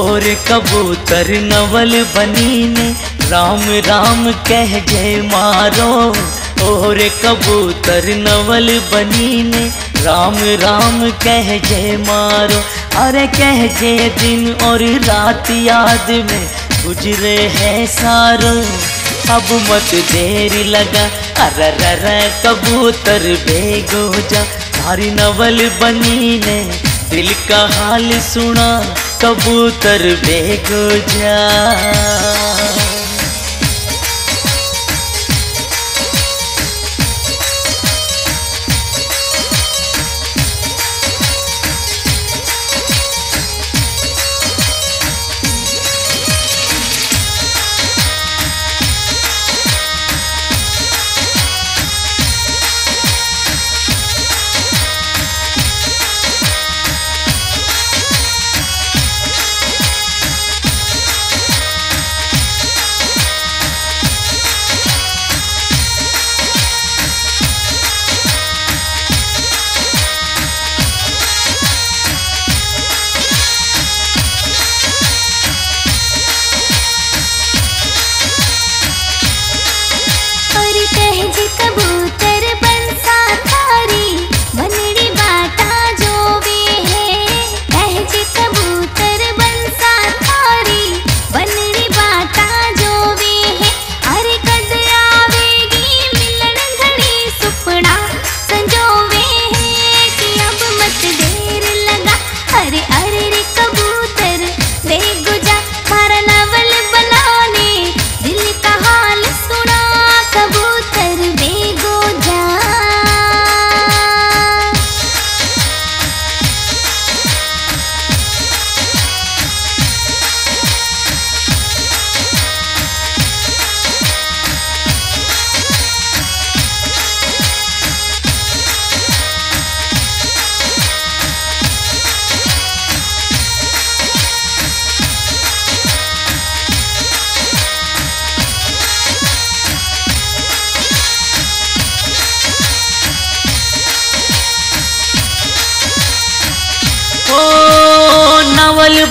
और कबूतर नवल बनी ने राम राम कह जय मारो। और कबूतर नवल बनी ने राम राम कह जय मारो। अरे कह जय दिन और रात याद में, गुजरे है सारो। अब मत देर लगा अरर कबूतर बेगो जा नवल बनी ने दिल का हाल सुना। कबूतर बेगो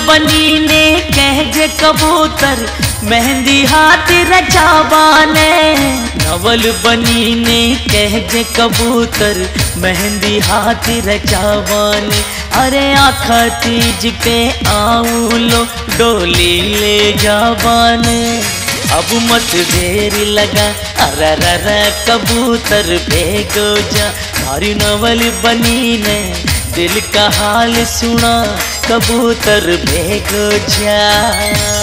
बनी ने कह जे कबूतर, मेहंदी हाथ रचाबाने नवल बनी ने कह जे कबूतर, मेहंदी हाथ रचाबाने अरे आखा तीज पे आऊँ लो, डोली ले जाबाने अब मत देर लगा अरर कबूतर, भेगो जा। मारी नवल बनी ने दिल का हाल सुना कबूतर भेगो जा।